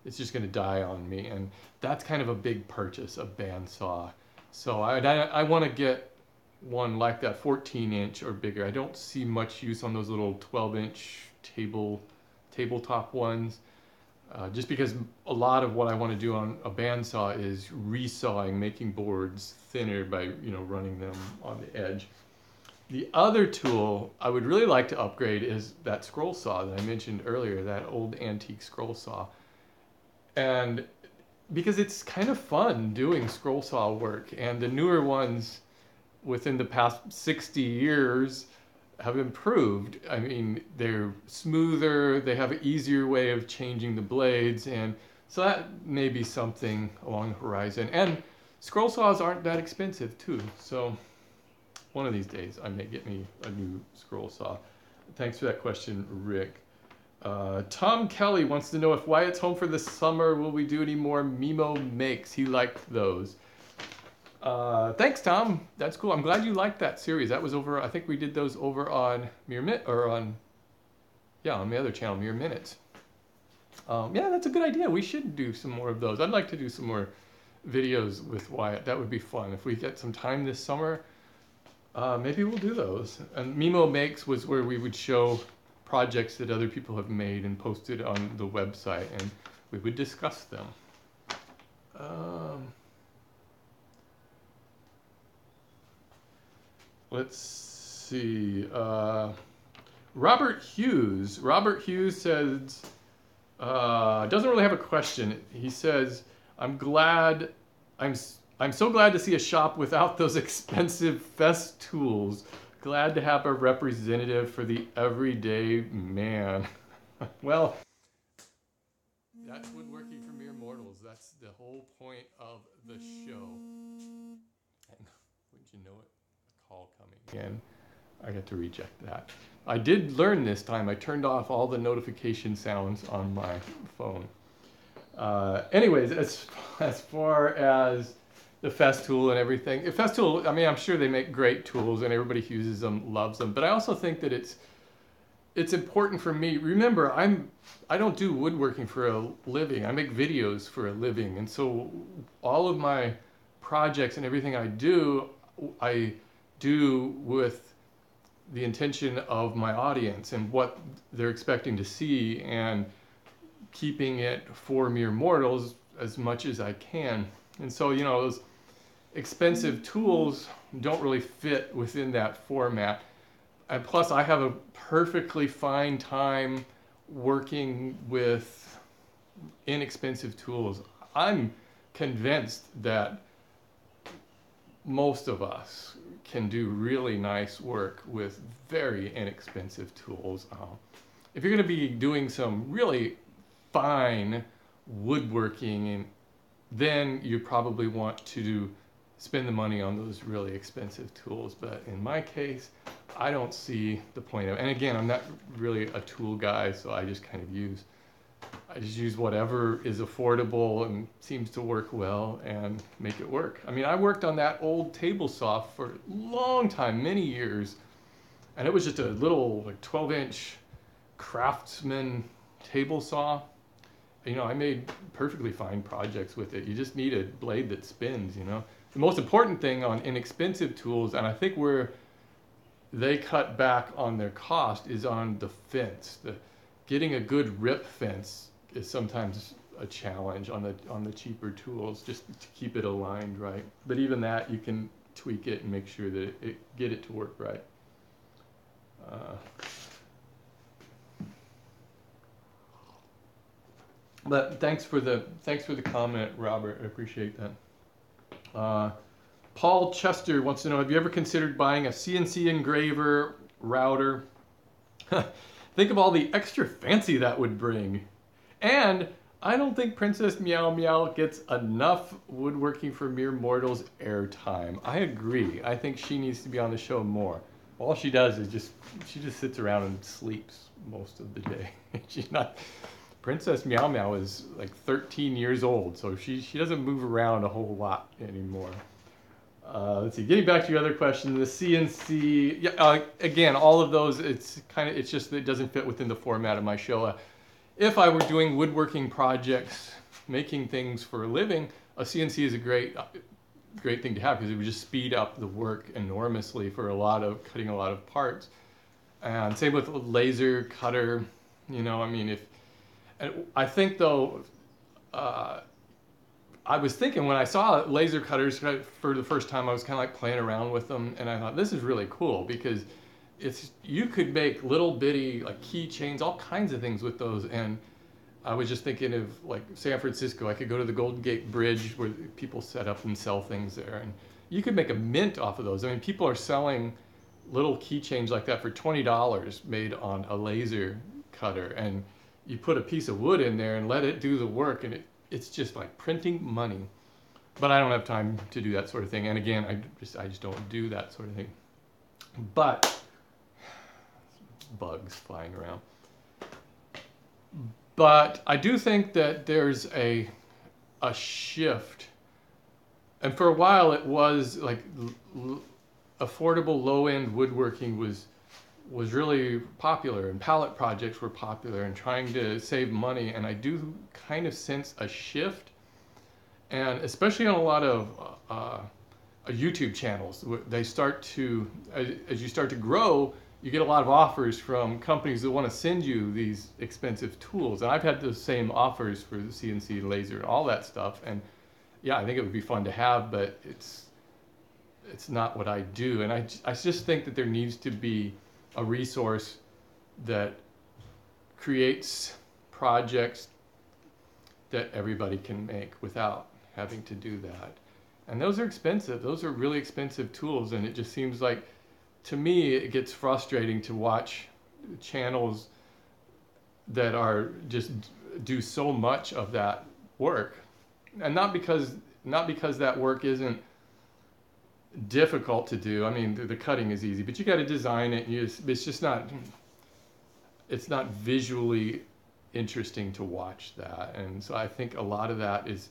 it's just gonna die on me. And that's kind of a big purchase, a bandsaw. So I, I, I want to get one like that, 14 inch or bigger. I don't see much use on those little 12 inch table, tabletop ones. Uh, just because a lot of what I want to do on a bandsaw is resawing, making boards thinner by you know running them on the edge. The other tool I would really like to upgrade is that scroll saw that I mentioned earlier, that old antique scroll saw. And because it's kind of fun doing scroll saw work, and the newer ones within the past 60 years have improved. I mean, they're smoother, they have an easier way of changing the blades, and so that may be something along the horizon. And scroll saws aren't that expensive, too. So one of these days I may get me a new scroll saw. Thanks for that question, Rick. Uh, Tom Kelly wants to know if Wyatt's home for the summer, will we do any more Me-Mo makes? He liked those. Uh, thanks, Tom. That's cool. I'm glad you liked that series. That was over. I think we did those over on Mirror or on yeah, on the other channel, Mere Minutes. Um, yeah, that's a good idea. We should do some more of those. I'd like to do some more videos with Wyatt. That would be fun. If we get some time this summer, uh, maybe we'll do those. And Me-Mo Makes was where we would show projects that other people have made and posted on the website, and we would discuss them. Um, let's see. Uh, Robert Hughes. Robert Hughes says, uh, doesn't really have a question. He says, I'm glad, I'm, I'm so glad to see a shop without those expensive Festools. Glad to have a representative for the everyday man. well, that's woodworking for mere mortals. That's the whole point of the show. And would you know it? A call coming again. I got to reject that. I did learn this time. I turned off all the notification sounds on my phone. Uh, anyways, as, as far as the Festool and everything, Festool, I mean, I'm sure they make great tools and everybody who uses them loves them, but I also think that it's it's important for me. Remember, I'm I don't do woodworking for a living. I make videos for a living, and so all of my projects and everything I do, I do with the intention of my audience and what they're expecting to see and keeping it for mere mortals as much as I can. And so, you know, those expensive tools don't really fit within that format. And plus, I have a perfectly fine time working with inexpensive tools. I'm convinced that most of us can do really nice work with very inexpensive tools. Uh, if you're going to be doing some really fine woodworking, then you probably want to do, spend the money on those really expensive tools. But in my case, I don't see the point of. And again, I'm not really a tool guy, so I just kind of use I just use whatever is affordable and seems to work well and make it work. I mean, I worked on that old table saw for a long time, many years, and it was just a little like 12 inch craftsman table saw. You know, I made perfectly fine projects with it. You just need a blade that spins, you know. The most important thing on inexpensive tools, and I think where they cut back on their cost, is on the fence. The, getting a good rip fence is sometimes a challenge on the on the cheaper tools just to keep it aligned right. But even that you can tweak it and make sure that it, it get it to work right. Uh, but thanks for the thanks for the comment, Robert. I appreciate that. Uh, Paul Chester wants to know: Have you ever considered buying a CNC engraver router? Think of all the extra fancy that would bring. And I don't think Princess Meow Meow gets enough woodworking for mere mortals airtime. I agree. I think she needs to be on the show more. All she does is just she just sits around and sleeps most of the day. She's not Princess Meow Meow is like 13 years old, so she she doesn't move around a whole lot anymore. Uh, let's see. Getting back to your other question, the CNC. Yeah. Uh, again, all of those. It's kind of. It's just that it doesn't fit within the format of my show. Uh, if I were doing woodworking projects, making things for a living, a CNC is a great, great thing to have because it would just speed up the work enormously for a lot of cutting a lot of parts. And same with laser cutter. You know, I mean, if I think though, uh, I was thinking when I saw laser cutters for the first time, I was kind of like playing around with them, and I thought this is really cool because it's you could make little bitty like keychains, all kinds of things with those. And I was just thinking of like San Francisco. I could go to the Golden Gate Bridge where people set up and sell things there, and you could make a mint off of those. I mean, people are selling little keychains like that for twenty dollars, made on a laser cutter, and you put a piece of wood in there and let it do the work, and it, it's just like printing money. But I don't have time to do that sort of thing. And again, I just I just don't do that sort of thing. But bugs flying around. But I do think that there's a a shift, and for a while it was like l- affordable low end woodworking was was really popular and pallet projects were popular and trying to save money and I do kind of sense a shift and especially on a lot of uh, uh, YouTube channels they start to as, as you start to grow you get a lot of offers from companies that want to send you these expensive tools and I've had those same offers for the CNC laser and all that stuff and yeah I think it would be fun to have but it's it's not what I do and I, I just think that there needs to be a resource that creates projects that everybody can make without having to do that. And those are expensive. Those are really expensive tools. And it just seems like, to me, it gets frustrating to watch channels that are just do so much of that work. And not because not because that work isn't difficult to do. I mean, the, the cutting is easy, but you got to design it. You just, it's just not. It's not visually interesting to watch that, and so I think a lot of that is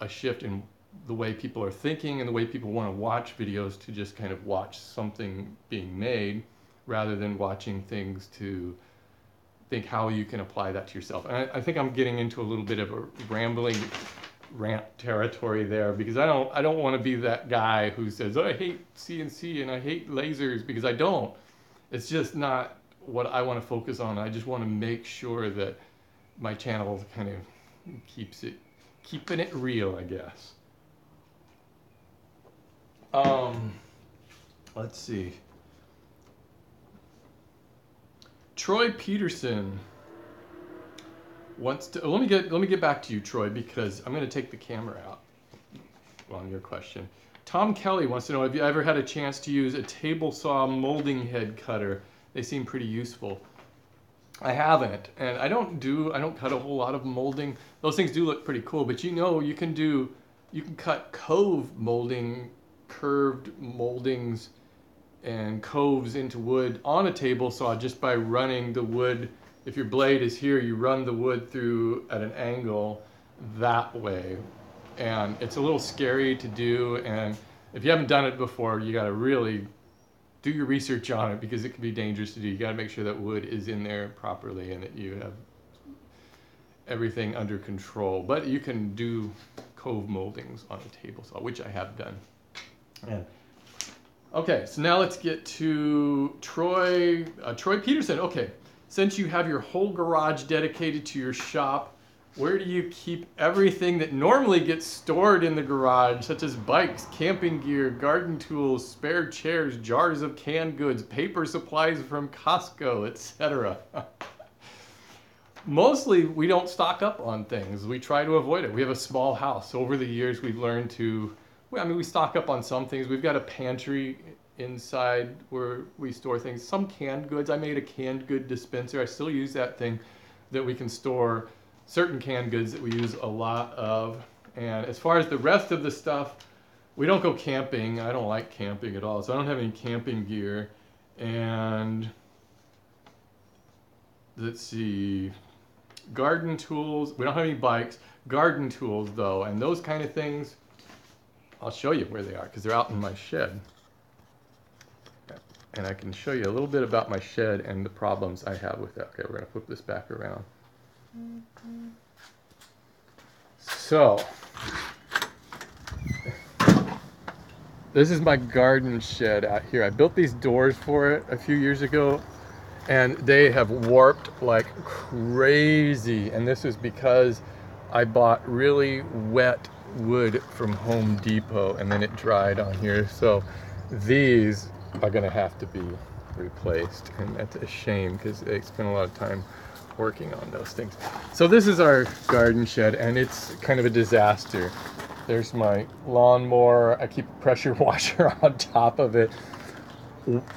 a shift in the way people are thinking and the way people want to watch videos to just kind of watch something being made rather than watching things to think how you can apply that to yourself. And I, I think I'm getting into a little bit of a rambling rant territory there because I don't I don't want to be that guy who says oh, I hate CNC and I hate lasers because I don't. It's just not what I want to focus on. I just want to make sure that my channel kind of keeps it keeping it real, I guess. Um, let's see. Troy Peterson to. Let me get let me get back to you, Troy, because I'm going to take the camera out on your question. Tom Kelly wants to know: Have you ever had a chance to use a table saw molding head cutter? They seem pretty useful. I haven't, and I don't do. I don't cut a whole lot of molding. Those things do look pretty cool, but you know, you can do. You can cut cove molding, curved moldings, and coves into wood on a table saw just by running the wood if your blade is here, you run the wood through at an angle that way. And it's a little scary to do. And if you haven't done it before, you got to really do your research on it because it can be dangerous to do. You got to make sure that wood is in there properly and that you have everything under control. But you can do cove moldings on a table saw, which I have done. Yeah. Okay, so now let's get to Troy, uh, Troy Peterson. Okay, since you have your whole garage dedicated to your shop, where do you keep everything that normally gets stored in the garage, such as bikes, camping gear, garden tools, spare chairs, jars of canned goods, paper supplies from Costco, etc.? Mostly, we don't stock up on things. We try to avoid it. We have a small house. Over the years, we've learned to, I mean, we stock up on some things. We've got a pantry inside where we store things. Some canned goods. I made a canned good dispenser. I still use that thing that we can store certain canned goods that we use a lot of. And as far as the rest of the stuff, we don't go camping. I don't like camping at all. So I don't have any camping gear. And let's see, garden tools. We don't have any bikes. Garden tools though, and those kind of things, I'll show you where they are because they're out in my shed and I can show you a little bit about my shed and the problems I have with it. Okay, we're gonna flip this back around. So, this is my garden shed out here. I built these doors for it a few years ago and they have warped like crazy. And this is because I bought really wet wood from Home Depot and then it dried on here. So these are going to have to be replaced and that's a shame because they spent a lot of time working on those things. So this is our garden shed and it's kind of a disaster. There's my lawnmower. I keep a pressure washer on top of it.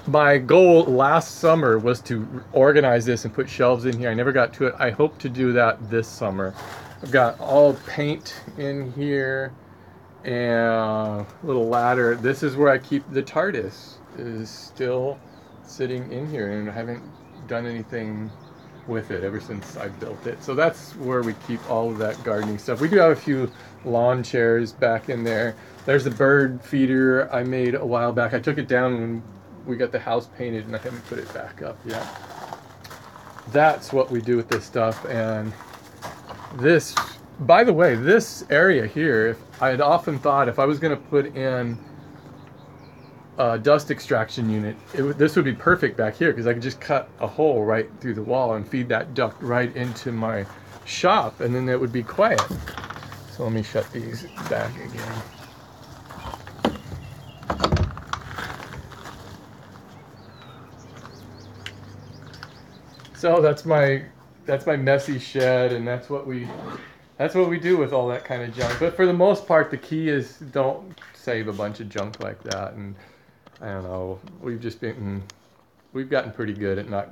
My goal last summer was to organize this and put shelves in here. I never got to it. I hope to do that this summer. I've got all paint in here and a little ladder. This is where I keep the TARDIS is still sitting in here and I haven't done anything with it ever since I built it. So that's where we keep all of that gardening stuff. We do have a few lawn chairs back in there. There's a bird feeder I made a while back. I took it down when we got the house painted and I haven't put it back up yet. That's what we do with this stuff. And this, by the way, this area here, if I had often thought if I was going to put in a dust extraction unit, it would, this would be perfect back here because I could just cut a hole right through the wall and feed that duct right into my shop and then it would be quiet. So let me shut these back again. So that's my that's my messy shed, and that's what we that's what we do with all that kind of junk. But for the most part, the key is don't save a bunch of junk like that. And I don't know, we've just been we've gotten pretty good at not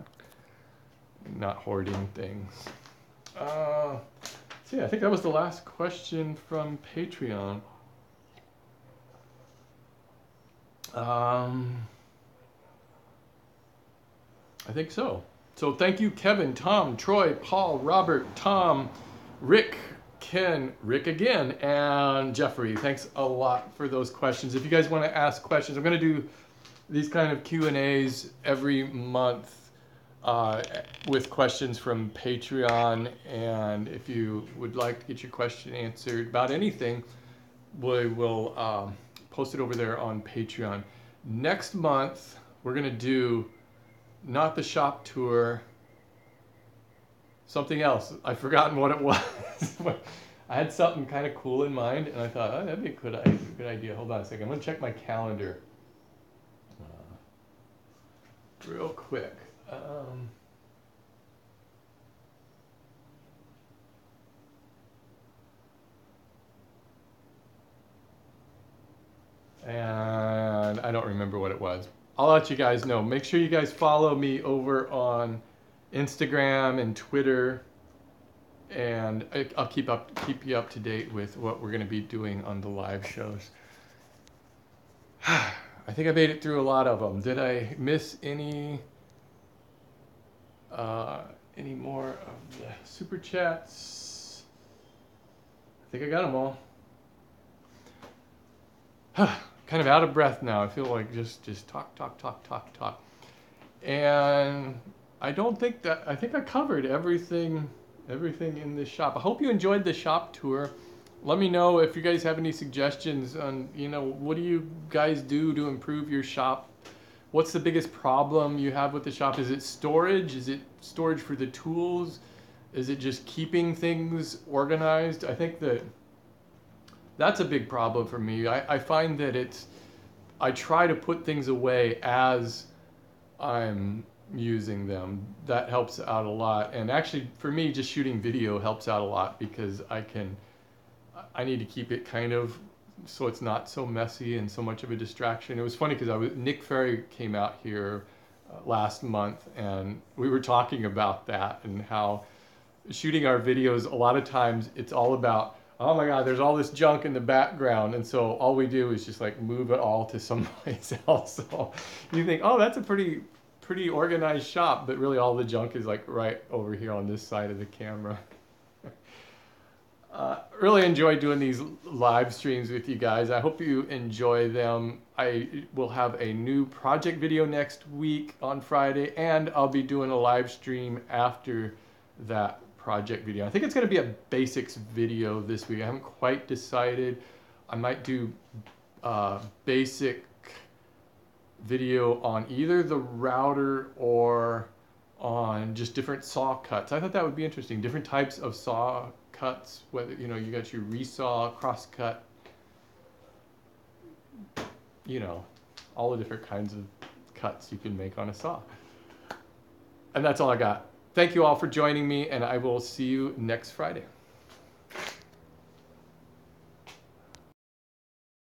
not hoarding things. Uh, so yeah, I think that was the last question from Patreon. Um, I think so. So thank you, Kevin, Tom, Troy, Paul, Robert, Tom, Rick, Ken, Rick again, and Jeffrey. Thanks a lot for those questions. If you guys want to ask questions, I'm going to do these kind of Q and A's every month uh, with questions from Patreon. And if you would like to get your question answered about anything, we will um, post it over there on Patreon. Next month, we're going to do not the shop tour, something else. I've forgotten what it was. I had something kind of cool in mind, and I thought, oh, that'd be a good, a good idea. Hold on a second. I'm going to check my calendar uh, real quick. Um, and I don't remember what it was. I'll let you guys know. Make sure you guys follow me over on Instagram and Twitter, and I'll keep up keep you up to date with what we're going to be doing on the live shows. I think I made it through a lot of them. Did I miss any uh, any more of the super chats? I think I got them all. kind of out of breath now. I feel like just just talk, talk, talk, talk, talk. And I don't think that I think I covered everything everything in this shop. I hope you enjoyed the shop tour. Let me know if you guys have any suggestions on, you know, what do you guys do to improve your shop? What's the biggest problem you have with the shop? Is it storage? Is it storage for the tools? Is it just keeping things organized? I think that that's a big problem for me. I, I find that it's, I try to put things away as I'm using them. That helps out a lot. And actually, for me, just shooting video helps out a lot because I can, I need to keep it kind of so it's not so messy and so much of a distraction. It was funny because I was Nick Ferry came out here uh, last month and we were talking about that and how shooting our videos a lot of times it's all about oh my god there's all this junk in the background and so all we do is just like move it all to someplace else so you think oh that's a pretty pretty organized shop but really all the junk is like right over here on this side of the camera uh, really enjoy doing these live streams with you guys i hope you enjoy them i will have a new project video next week on friday and i'll be doing a live stream after that project video. I think it's going to be a basics video this week. I haven't quite decided. I might do uh, basic video on either the router or on just different saw cuts. I thought that would be interesting. Different types of saw cuts, whether, you know, you got your resaw, cross cut, you know, all the different kinds of cuts you can make on a saw. And that's all I got. Thank you all for joining me, and I will see you next Friday.